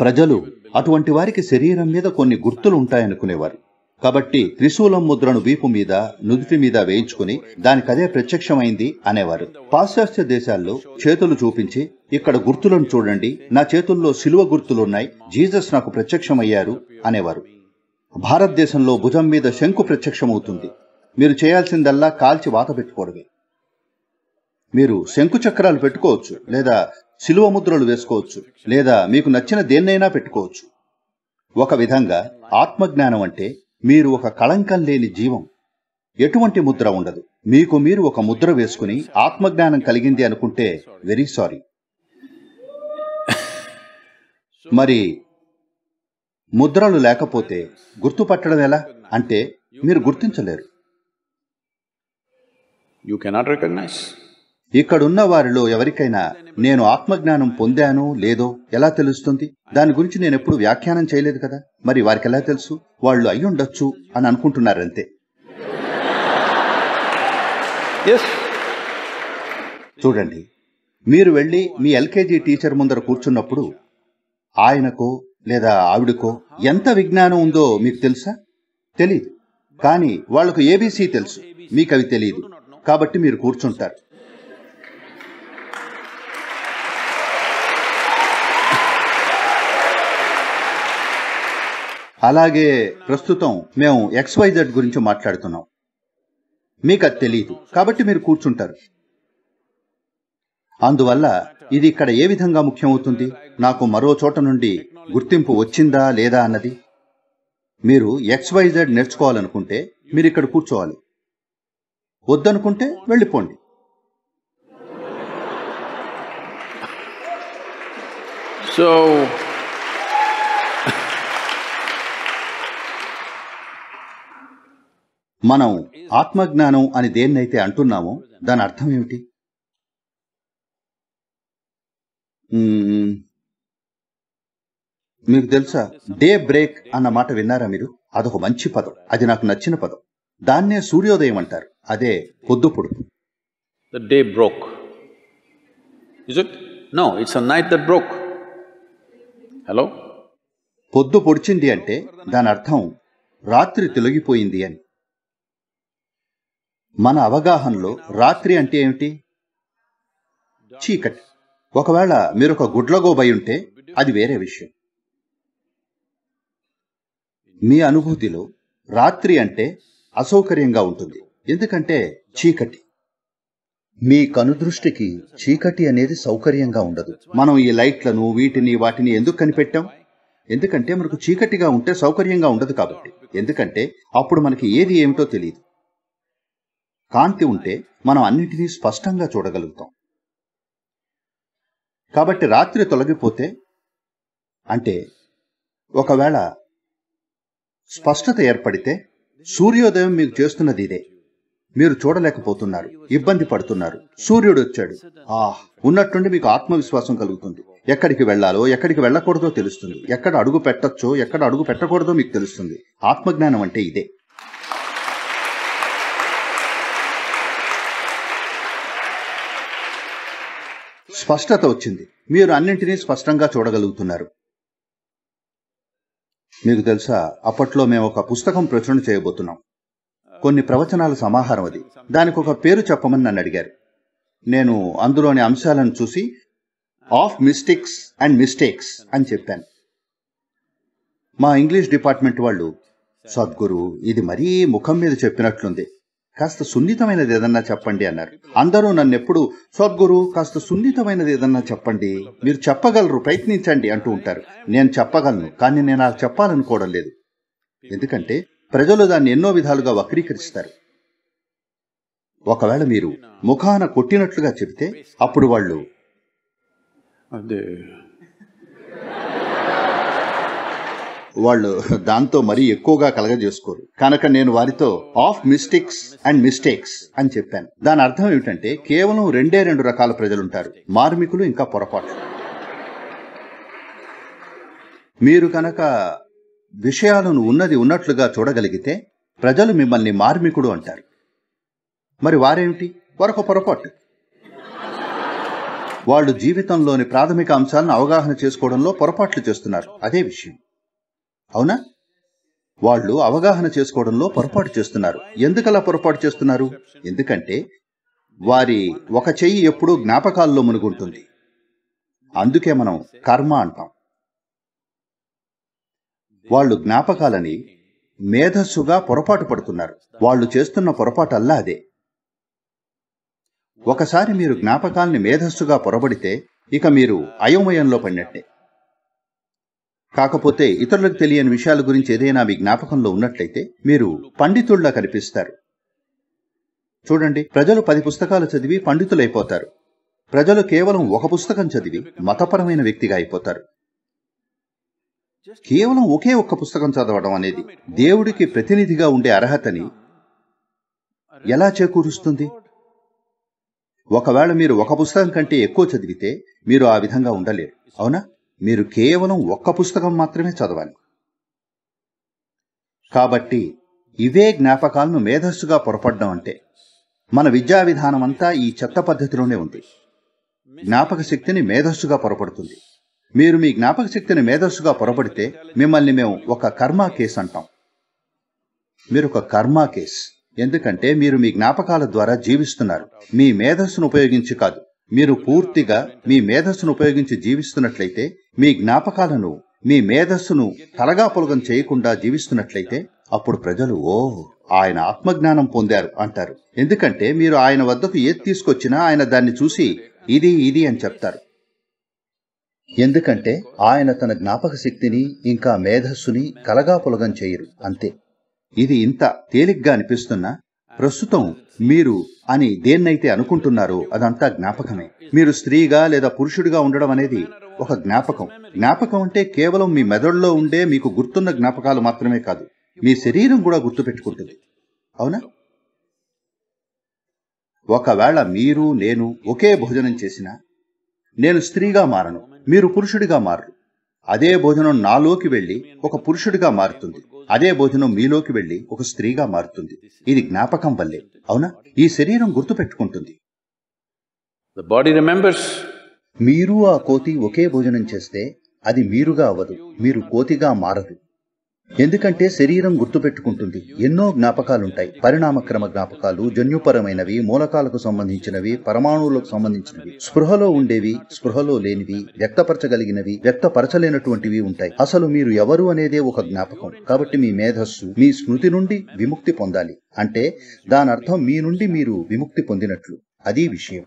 ప్రజలు అటువంటి వారికి శరీరం మీద కొన్ని గుర్తులు ఉంటాయనుకునేవారు కాబట్టి త్రిశూలం ముద్రను వీపు మీద నుదుటి మీద వేయించుకుని దానికదే ప్రత్యక్షమైంది అనేవారు. పాశ్చాత్య దేశాల్లో చేతులు చూపించి ఇక్కడ గుర్తులను చూడండి నా చేతుల్లో శిలువ గుర్తులున్నాయి జీసస్ నాకు ప్రత్యక్షమయ్యారు అనేవారు. భారతదేశంలో భుజం మీద శంకు ప్రత్యక్షమవుతుంది. మీరు చేయాల్సిందల్లా కాల్చి వాత పెట్టుకోవడమే. మీరు శంకు చక్రాలు పెట్టుకోవచ్చు లేదా శిలువ ముద్రలు వేసుకోవచ్చు లేదా మీకు నచ్చిన దేన్నైనా పెట్టుకోవచ్చు. ఒక విధంగా ఆత్మజ్ఞానం అంటే మీరు ఒక కళంకం లేని జీవం. ఎటువంటి ముద్ర ఉండదు. మీకు మీరు ఒక ముద్ర వేసుకుని ఆత్మజ్ఞానం కలిగింది అనుకుంటే వెరీ సారీ. మరి ముద్రలు లేకపోతే గుర్తుపట్టడం ఎలా? అంటే మీరు గుర్తించలేరు. యూ కెనాట్ రికగ్నైజ్ ఇక్కడున్న వారిలో ఎవరికైనా నేను ఆత్మజ్ఞానం పొందాను లేదో ఎలా తెలుస్తుంది? దాని గురించి నేను ఎప్పుడు వ్యాఖ్యానం చేయలేదు కదా. మరి వారికి ఎలా తెలుసు? వాళ్ళు అయి ఉండొచ్చు అని అనుకుంటున్నారంతే. చూడండి మీరు వెళ్ళి మీ ఎల్కేజీ టీచర్ ముందర కూర్చున్నప్పుడు ఆయనకో లేదా ఆవిడకో ఎంత విజ్ఞానం ఉందో మీకు తెలుసా? తెలీదు. కానీ వాళ్ళకు ఏబీసీ తెలుసు. మీకు అవి తెలియదు కాబట్టి మీరు కూర్చుంటారు. అలాగే ప్రస్తుతం మేము ఎక్స్వైజెడ్ గురించి మాట్లాడుతున్నాం. మీకు అది తెలియదు కాబట్టి మీరు కూర్చుంటారు. అందువల్ల ఇది ఇక్కడ ఏ విధంగా ముఖ్యమవుతుంది? నాకు మరో చోట నుండి గుర్తింపు వచ్చిందా లేదా అన్నది? మీరు ఎక్స్వైజెడ్ నేర్చుకోవాలనుకుంటే మీరు ఇక్కడ కూర్చోవాలి. వద్దనుకుంటే వెళ్ళిపోండి. సో మనం ఆత్మజ్ఞానం అని దేన్నైతే అంటున్నామో దాని అర్థం ఏమిటి. మీకు తెలుసా డే బ్రేక్ అన్న మాట విన్నారా మీరు అదొక మంచి పదం అది నాకు నచ్చిన పదం దాన్నే సూర్యోదయం అంటారు అదే day broke. Is it? No, it's a night that broke. Hello? పొద్దు పొడిచింది అంటే దాని అర్థం రాత్రి తొలగిపోయింది అని మన అవగాహనలో రాత్రి అంటే ఏమిటి? చీకటి. ఒకవేళ మీరు ఒక గుడ్లగోబై ఉంటే అది వేరే విషయం. మీ అనుభూతిలో రాత్రి అంటే అసౌకర్యంగా ఉంటుంది. ఎందుకంటే చీకటి. మీ కనుదృష్టికి చీకటి అనేది సౌకర్యంగా ఉండదు. మనం ఈ లైట్లను వీటిని వాటిని ఎందుకు కనిపెట్టాం? ఎందుకంటే మనకు చీకటిగా ఉంటే సౌకర్యంగా ఉండదు కాబట్టి. ఎందుకంటే అప్పుడు మనకి ఏది ఏమిటో తెలియదు కాంతి ఉంటే మనం అన్నిటినీ స్పష్టంగా చూడగలుగుతాం. కాబట్టి రాత్రి తొలగిపోతే అంటే ఒకవేళ స్పష్టత ఏర్పడితే సూర్యోదయం మీకు చేస్తున్నది ఇదే. మీరు చూడలేకపోతున్నారు ఇబ్బంది పడుతున్నారు సూర్యుడు వచ్చాడు. ఆహ్ ఉన్నట్టుండి మీకు ఆత్మవిశ్వాసం కలుగుతుంది. ఎక్కడికి వెళ్ళాలో ఎక్కడికి వెళ్ళకూడదో తెలుస్తుంది. ఎక్కడ అడుగు పెట్టచ్చో ఎక్కడ అడుగు పెట్టకూడదో మీకు తెలుస్తుంది. ఆత్మజ్ఞానం అంటే ఇదే. స్పష్టత వచ్చింది. మీరు అన్నింటినీ స్పష్టంగా చూడగలుగుతున్నారు. మీకు తెలుసా అప్పట్లో మేము ఒక పుస్తకం ప్రచురణ చేయబోతున్నాం. కొన్ని ప్రవచనాల సమాహారం అది. దానికి ఒక పేరు చెప్పమని నన్ను అడిగారు. నేను అందులోని అంశాలను చూసి ఆఫ్ మిస్టేక్స్ అండ్ మిస్టేక్స్ అని చెప్పాను. మా ఇంగ్లీష్ డిపార్ట్మెంట్ వాళ్ళు సద్గురు ఇది మరీ ముఖం మీద చెప్పినట్లుంది. కాస్త సున్నితమైనది ఏదన్నా చెప్పండి అన్నారు. అందరూ నన్ను ఎప్పుడు సద్గురు కాస్త సున్నితమైనది ఏదన్నా చెప్పండి. మీరు చెప్పగలరు ప్రయత్నించండి అంటూ ఉంటారు. నేను చెప్పగలను కానీ నేను అలా చెప్పాలనుకోవడం లేదు. ఎందుకంటే ప్రజలు దాన్ని ఎన్నో విధాలుగా వక్రీకరిస్తారు. ఒకవేళ మీరు ముఖాన కొట్టినట్లుగా చెబితే అప్పుడు వాళ్ళు అదే. వాళ్ళు దాంతో మరీ ఎక్కువగా కలగజేసుకోరు. కనుక నేను వారితో ఆఫ్ మిస్టేక్స్ అండ్ మిస్టేక్స్ అని చెప్పాను. దాని అర్థం ఏమిటంటే కేవలం రెండే రెండు రకాల ప్రజలుంటారు. మార్మికులు ఇంకా పొరపాట్లు మీరు కనుక విషయాలను ఉన్నది ఉన్నట్లుగా చూడగలిగితే ప్రజలు మిమ్మల్ని మార్మికుడు అంటారు. మరి వారేమిటి? వారొక పొరపాటు. వాళ్ళు జీవితంలోని ప్రాథమిక అంశాలను అవగాహన చేసుకోవడంలో పొరపాట్లు చేస్తున్నారు. అదే విషయం. అవునా? వాళ్ళు అవగాహన చేసుకోవడంలో పొరపాటు చేస్తున్నారు. ఎందుకలా పొరపాటు చేస్తున్నారు? ఎందుకంటే వారి ఒక చెయ్యి ఎప్పుడూ జ్ఞాపకాల్లో మునుగుంటుంది. అందుకే మనం కర్మ అంటాం. వాళ్ళు జ్ఞాపకాలని మేధస్సుగా పొరపాటు పడుతున్నారు. వాళ్ళు చేస్తున్న పొరపాటల్లా అదే. ఒకసారి మీరు జ్ఞాపకాల్ని మేధస్సుగా పొరబడితే ఇక మీరు అయోమయంలో పడినట్టే. కాకపోతే ఇతరులకు తెలియని విషయాల గురించి ఏదైనా మీ జ్ఞాపకంలో ఉన్నట్లయితే మీరు పండితుల్లా కనిపిస్తారు. చూడండి ప్రజలు పది పుస్తకాలు చదివి పండితులైపోతారు. ప్రజలు కేవలం ఒక పుస్తకం చదివి మతపరమైన వ్యక్తిగా అయిపోతారు. కేవలం ఒకే ఒక్క పుస్తకం చదవడం అనేది దేవుడికి ప్రతినిధిగా ఉండే అర్హతని ఎలా చేకూరుస్తుంది? ఒకవేళ మీరు ఒక పుస్తకం కంటే ఎక్కువ చదివితే మీరు ఆ విధంగా ఉండలేరు. అవునా? మీరు కేవలం ఒక్క పుస్తకం మాత్రమే చదవాలి. కాబట్టి ఇవే జ్ఞాపకాలను మేధస్సుగా పొరపడడం అంటే మన విద్యా విధానం అంతా ఈ చెత్త పద్ధతిలోనే ఉంది. జ్ఞాపక శక్తిని మేధస్సుగా పొరపడుతుంది. మీరు మీ జ్ఞాపక శక్తిని మేధస్సుగా పొరపడితే మిమ్మల్ని మేము ఒక కర్మ కేసు అంటాం. మీరు ఒక కర్మ కేస్. ఎందుకంటే మీరు మీ జ్ఞాపకాల ద్వారా జీవిస్తున్నారు. మీ మేధస్సును ఉపయోగించి కాదు. మీరు పూర్తిగా మీ మేధస్సును ఉపయోగించి జీవిస్తున్నట్లయితే మీ జ్ఞాపకాలను మీ మేధస్సును కలగాపులగం చేయకుండా జీవిస్తున్నట్లయితే అప్పుడు ప్రజలు ఓ ఆయన ఆత్మజ్ఞానం పొందారు అంటారు. ఎందుకంటే మీరు ఆయన వద్దకు ఏది తీసుకొచ్చినా ఆయన దాన్ని చూసి ఇది ఇది అని చెప్తారు. ఎందుకంటే ఆయన తన జ్ఞాపక శక్తిని ఇంకా మేధస్సుని కలగాపులగం చేయరు అంతే. ఇది ఇంత తేలిగ్గా అనిపిస్తున్నా ప్రస్తుతం మీరు అని దేన్నైతే అనుకుంటున్నారో అదంతా జ్ఞాపకమే. మీరు స్త్రీగా లేదా పురుషుడిగా ఉండడం అనేది ఒక జ్ఞాపకం. జ్ఞాపకం అంటే కేవలం మీ మెదడులో ఉండే మీకు గుర్తున్న జ్ఞాపకాలు మాత్రమే కాదు మీ శరీరం కూడా గుర్తుపెట్టుకుంటుంది. అవునా? ఒకవేళ మీరు నేను ఒకే భోజనం చేసినా నేను స్త్రీగా మారను మీరు పురుషుడిగా మారరు. అదే భోజనం నాలోకి వెళ్ళి ఒక పురుషుడిగా మారుతుంది. అదే భోజనం మీలోకి వెళ్ళి ఒక స్త్రీగా మారుతుంది. ఇది జ్ఞాపకం వల్లే. అవునా? ఈ శరీరం గుర్తుపెట్టుకుంటుంది. The body remembers. మీరు ఆ కోతి ఒకే భోజనం చేస్తే అది మీరుగా అవ్వదు. మీరు కోతిగా మారదు. ఎందుకంటే శరీరం గుర్తుపెట్టుకుంటుంది. ఎన్నో జ్ఞాపకాలుంటాయి. పరిణామక్రమ జ్ఞాపకాలు జన్యుపరమైనవి మూలకాలకు సంబంధించినవి పరమాణువులకు సంబంధించినవి. స్పృహలో ఉండేవి స్పృహలో లేనివి వ్యక్తపరచగలిగినవి వ్యక్తపరచలేనటువంటివి ఉంటాయి. అసలు మీరు ఎవరు అనేదే ఒక జ్ఞాపకం. కాబట్టి మీ మేధస్సు మీ స్మృతి నుండి విముక్తి పొందాలి. అంటే దానర్థం మీ నుండి మీరు విముక్తి పొందినట్లు. అది విషయం.